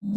Yo,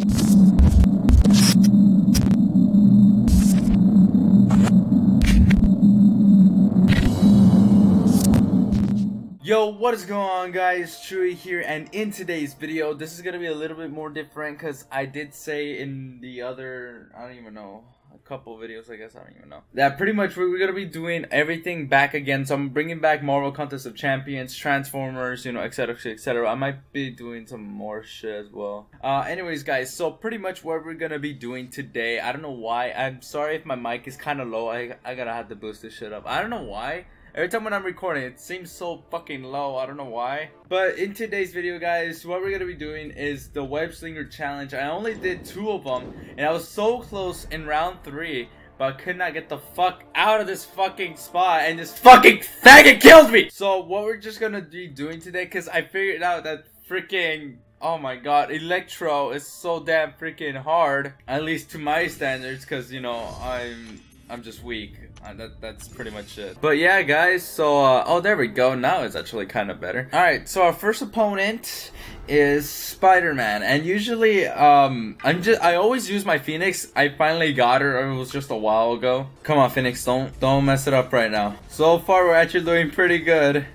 what is going on guys? Chewy here and in today's video, this is going to be a little bit more different because I did say in the other, I don't even know, a couple videos I guess, I don't even know. That pretty much we're, to be doing everything back again. So I'm bringing back Marvel Contest of Champions, Transformers, you know, etc, etc. I might be doing some more shit as well. Uh, anyways guys, so pretty much what we're to be doing today, I don't know why, I'm sorry if my mic is kind of low, I, I gotta have to boost this shit up. I don't know why. Every time when I'm recording, it seems so fucking low. I don't know why. But in today's video, guys, what we're going to be doing is the Web Slinger Challenge. I only did two of them, and I was so close in round three, but I could not get the fuck out of this fucking spot, and this fucking faggot killed me! So what we're just going to be doing today, because I figured out that freaking Oh my god, Electro is so damn freaking hard, at least to my standards, because, you know, I'm I'm just weak. Uh, that, that's pretty much it. But yeah, guys, so, uh, oh, there we go. Now it's actually kind of better. Alright, so our first opponent is Spider-Man. And usually, um, I'm just, I always use my Phoenix. I finally got her. It was just a while ago. Come on, Phoenix, don't, don't mess it up right now. So far, we're actually doing pretty good.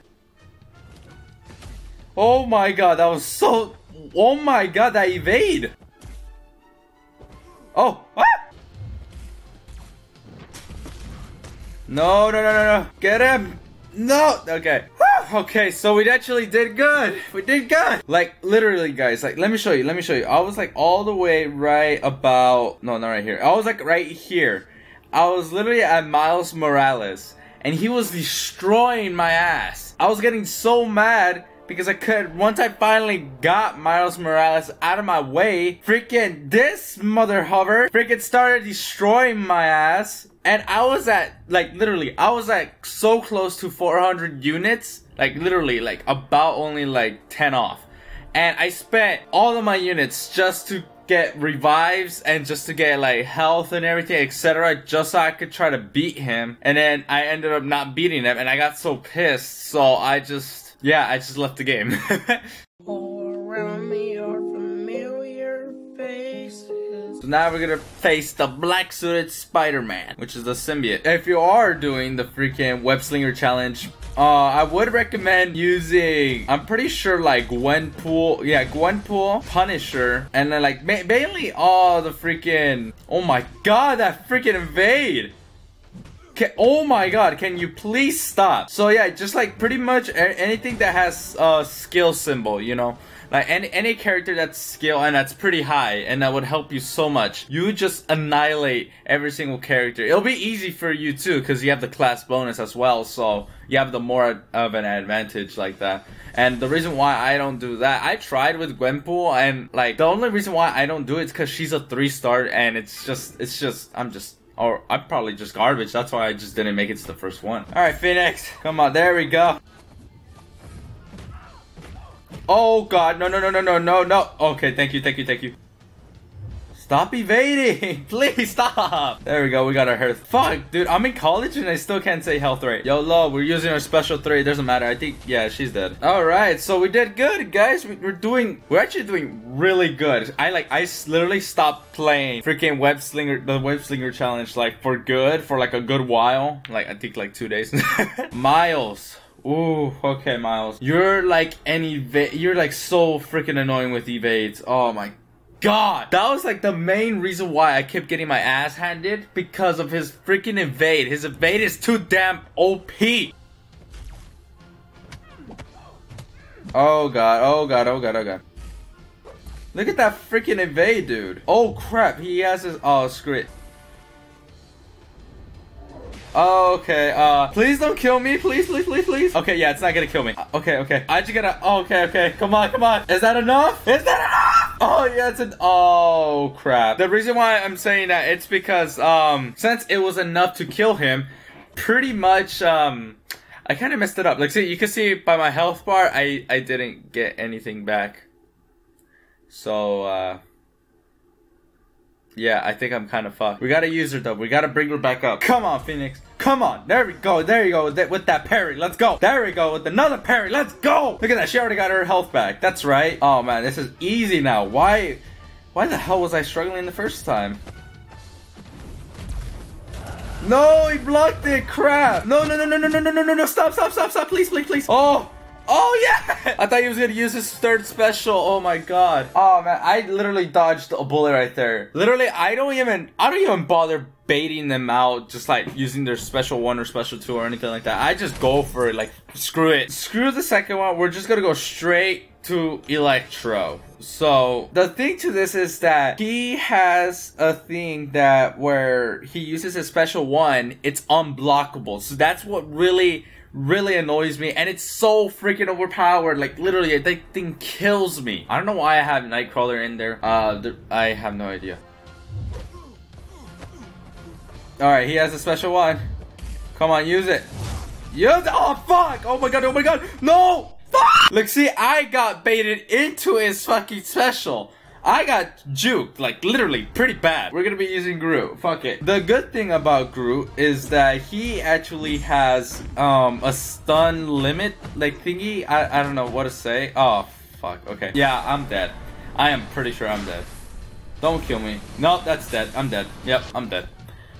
Oh my god, that was so, oh my god, that evade. Oh, what? No, no, no, no, no. Get him. No. Okay. Okay, so we actually did good. We did good. Like, literally, guys. Like, let me show you. Let me show you. I was like all the way right about... No, not right here. I was like right here. I was literally at Miles Morales. And he was destroying my ass. I was getting so mad because I could once I finally got Miles Morales out of my way, freaking this mother hover freaking started destroying my ass. And I was at like literally I was like so close to 400 units, like literally like about only like 10 off. And I spent all of my units just to get revives and just to get like health and everything, etc. Just so I could try to beat him. And then I ended up not beating him and I got so pissed. So I just yeah, I just left the game. So now we're gonna face the black suited Spider-Man, which is the symbiote. If you are doing the freaking web slinger challenge, uh, I would recommend using, I'm pretty sure like Gwenpool, yeah, Gwenpool, Punisher, and then like mainly all the freaking, oh my god, that freaking invade. Can, oh my god, can you please stop? So yeah, just like pretty much anything that has a skill symbol, you know? Like any, any character that's skill and that's pretty high and that would help you so much. You just annihilate every single character. It'll be easy for you too because you have the class bonus as well. So you have the more of an advantage like that. And the reason why I don't do that, I tried with Gwenpool and like the only reason why I don't do it is because she's a three star and it's just, it's just, I'm just or I'm probably just garbage. That's why I just didn't make it to the first one. Alright, Phoenix. Come on. There we go. Oh, God. No, no, no, no, no, no, no. Okay, thank you, thank you, thank you. Stop evading! Please stop! There we go, we got our health. Fuck, dude, I'm in college and I still can't say health rate. Yo, Lo, we're using our special three. Doesn't matter. I think, yeah, she's dead. Alright, so we did good, guys. We're doing, we're actually doing really good. I like, I literally stopped playing freaking Web Slinger, the Web Slinger challenge, like, for good, for like a good while. Like, I think like two days. Miles. Ooh, okay, Miles. You're like any you're like so freaking annoying with evades. Oh my god. That was like the main reason why I kept getting my ass handed because of his freaking evade. His evade is too damn OP. Oh god, oh god, oh god, oh god. Look at that freaking evade, dude. Oh crap, he has his- oh, screw it. Oh, okay, uh, please don't kill me, please, please, please, please. Okay, yeah, it's not gonna kill me. Okay, okay. I just gotta, oh, okay, okay, come on, come on. Is that enough? Is that enough? Oh, yeah, it's an, oh, crap. The reason why I'm saying that, it's because, um, since it was enough to kill him, pretty much, um, I kind of messed it up. Like, see, you can see by my health bar, I, I didn't get anything back. So, uh, yeah, I think I'm kind of fucked. We gotta use her though. We gotta bring her back up. Come on, Phoenix. Come on. There we go. There you go with that, parry. Let's go. There we go with another parry. Let's go. Look at that. She already got her health back. That's right. Oh man, this is easy now. Why? Why the hell was I struggling the first time? No, he blocked it. Crap. No, no, no, no, no, no, no, no, no, no. Stop, stop, stop, stop. Please, please, please. Oh. Oh yeah! I thought he was gonna use his third special. Oh my god. Oh man, I literally dodged a bullet right there. Literally, I don't even I don't even bother baiting them out just like using their special one or special two or anything like that. I just go for it like screw it. Screw the second one. We're just gonna go straight to Electro. So the thing to this is that he has a thing that where he uses a special one, it's unblockable. So that's what really really annoys me and it's so freaking overpowered. Like literally that thing kills me. I don't know why i have nightcrawler in there. Uh i have no idea. All right he has a special one. Come on use it. Use oh fuck. Oh my god oh my god. No fuck look see i got baited into his fucking special I got juked, like literally pretty bad. We're gonna be using Groot. Fuck it. The good thing about Groot is that he actually has um a stun limit like thingy. I, I don't know what to say. Oh fuck. Okay. Yeah, I'm dead. I am pretty sure I'm dead. Don't kill me. No, that's dead. I'm dead. Yep, I'm dead.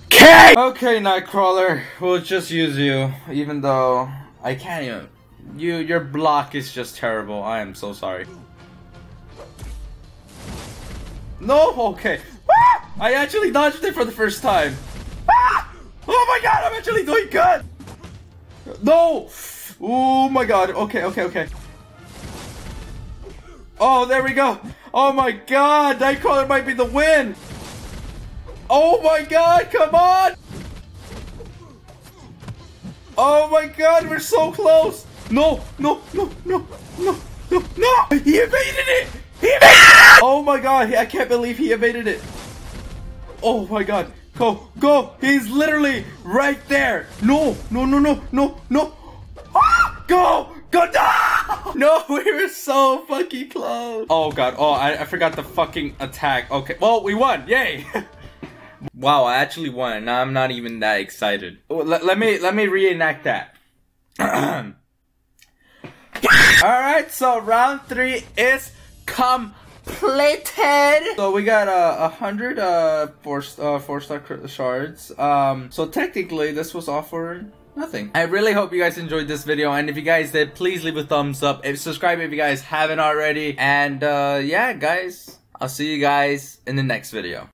Okay. Okay, Nightcrawler. We'll just use you, even though I can't even. You, your block is just terrible. I am so sorry. No? Okay. Ah! I actually dodged it for the first time. Ah! Oh my god, I'm actually doing good! No! Oh my god, okay, okay, okay. Oh, there we go. Oh my god, Nightcrawler might be the win! Oh my god, come on! Oh my god, we're so close! No, no, no, no, no, no, no! He evaded it! He evaded it! Oh my god, I can't believe he evaded it. Oh my god. Go, go. He's literally right there. No, no, no, no, no, no. Ah, go, go, no. No, we were so fucking close. Oh god. Oh, I, I forgot the fucking attack. Okay. Well, we won. Yay. wow, I actually won. Now I'm not even that excited. Oh, let, let me let me reenact that. All right, so round three is completed. So we got uh, a uh, hundred uh four uh four star shards. Um, so technically this was for nothing. I really hope you guys enjoyed this video, and if you guys did, please leave a thumbs up. If subscribe if you guys haven't already, and uh, yeah, guys, I'll see you guys in the next video.